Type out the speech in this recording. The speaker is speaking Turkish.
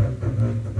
うん。